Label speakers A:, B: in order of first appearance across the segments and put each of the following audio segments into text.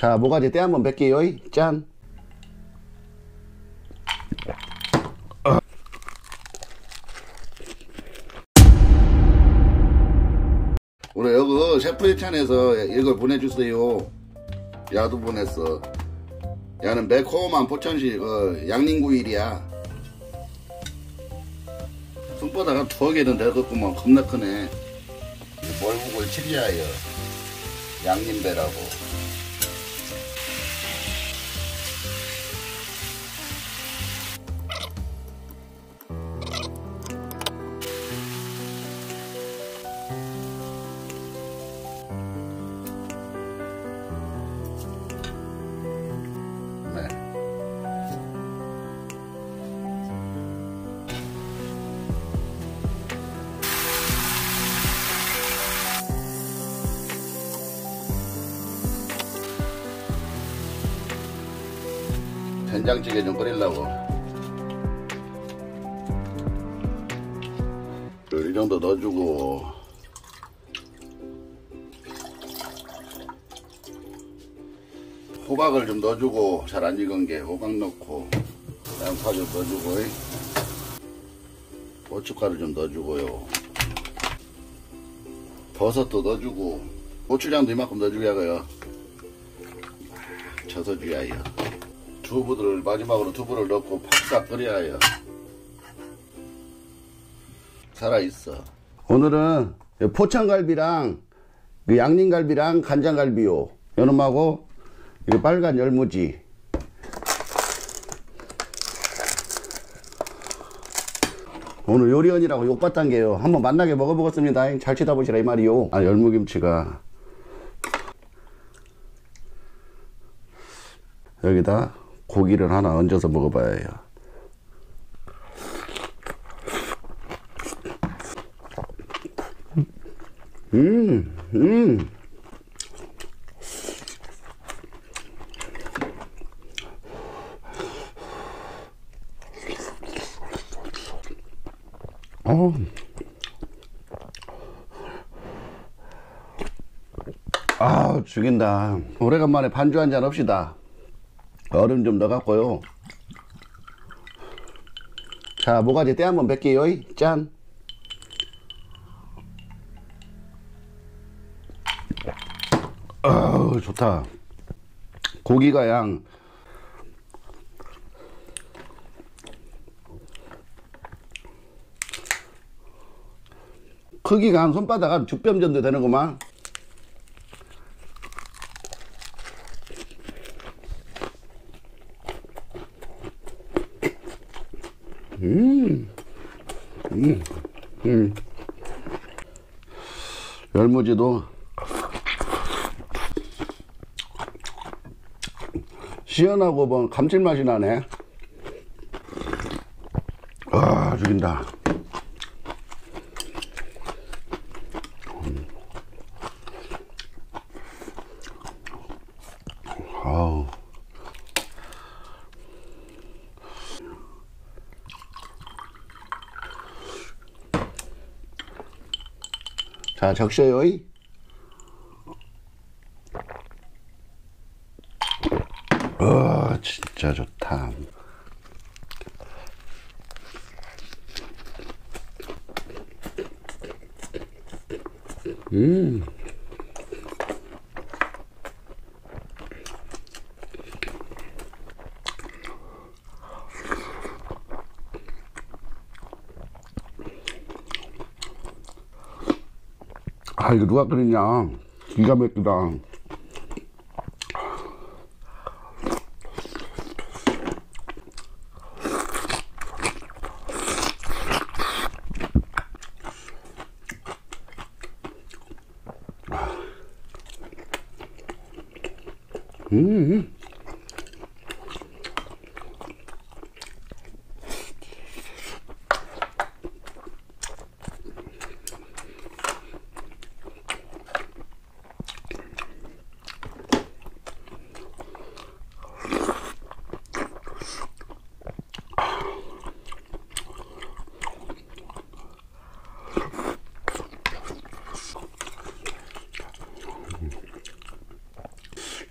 A: 자, 모가지 때 한번 뵐게요. 짠. 우리 여기 셰프 찬에서 이걸 보내주세요. 야도 보냈어. 야는 매콤한 포천시 그 양림구일이야. 손바닥 두어 개는 되겠구만 겁나 크네. 멀국을 칠리하여 양림배라고. 된장찌개 좀 끓이려고. 이 정도 넣어주고. 호박을 좀 넣어주고 잘 안 익은 게 호박 넣고 양파 좀 넣어주고. 고춧가루 좀 넣어주고요. 버섯도 넣어주고. 고추장도 이만큼 넣어주고요. 쳐서줘야요 두부를 마지막으로 두부를 넣고 팍싹 끓여야 살아있어. 오늘은 포창갈비랑 그 양념갈비랑 간장갈비요. 요놈하고 이 빨간 열무지. 오늘 요리원이라고 욕받단 게요. 한번 만나게 먹어보겠습니다. 잘 쳐다보시라 이 말이요. 아 열무김치가. 여기다 고기를 하나 얹어서 먹어봐야 해요. 음, 음. 어. 아, 죽인다. 오래간만에 반주 한 잔 합시다. 얼음 좀 넣어갖고요. 자, 모가지 때 한번 뵐게요. 짠. 아, 좋다. 고기가 양. 크기가 한 손바닥 한두뼘 정도 되는구만. 음, 음. 열무지도 시원하고 뭐 감칠맛이 나네. 아, 죽인다. 자, 적셔요. 어, 진짜 좋다. 음. 아, 이거 누가 끓이냐. 기가 막히다. 음.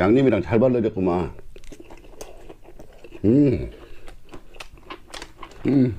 A: 양념이랑 잘 발라졌구만. 음. 음.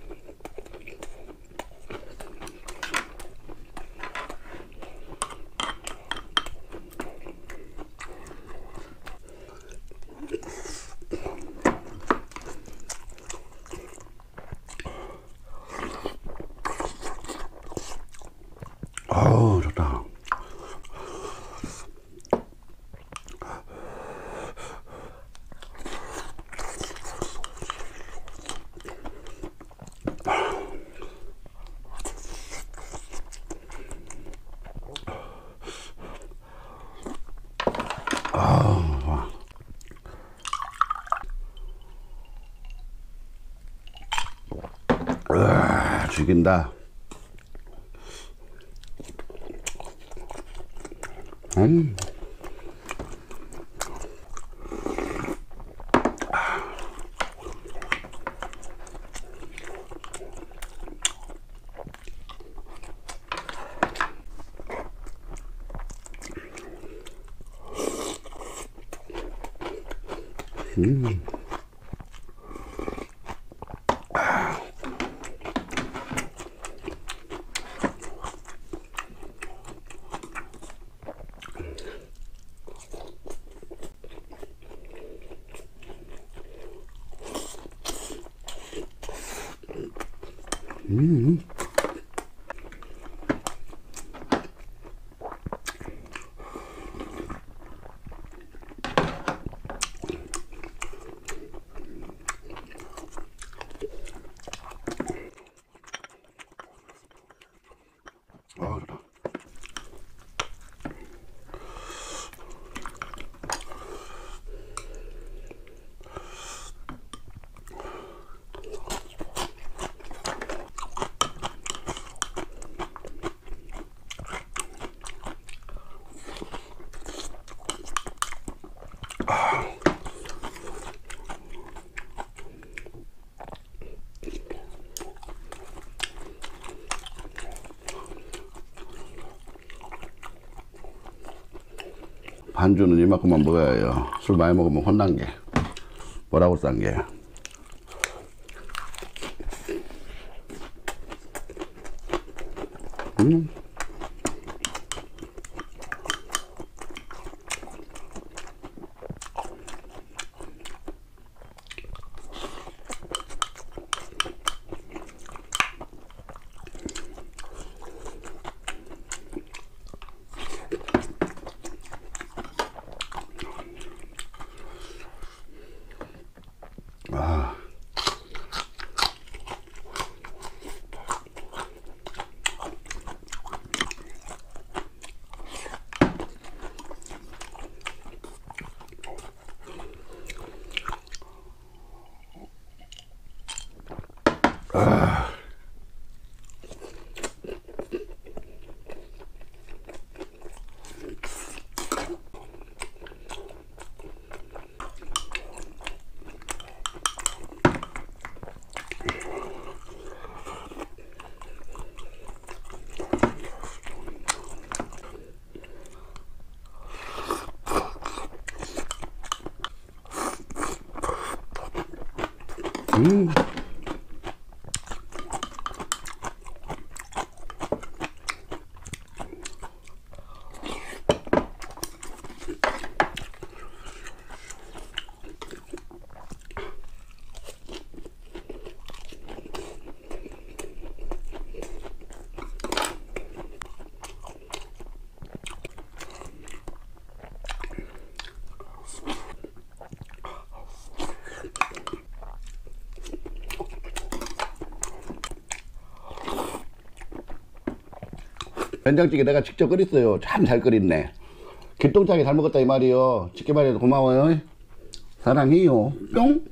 A: 아우, 좋다. 으아, 죽인다. 음. 아, 반주는 이만큼만 먹어야 해요. 술 많이 먹으면 혼난 게. 뭐라고 싼 게. 음. 아. 된장찌개 내가 직접 끓였어요. 참 잘 끓였네. 길동장에 잘 먹었다 이 말이요. 직계 말해도 고마워요. 사랑해요. 뿅.